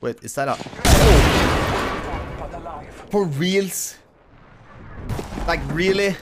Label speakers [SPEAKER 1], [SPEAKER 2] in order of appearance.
[SPEAKER 1] Wait, is that a... Oh! For reals? Like, really?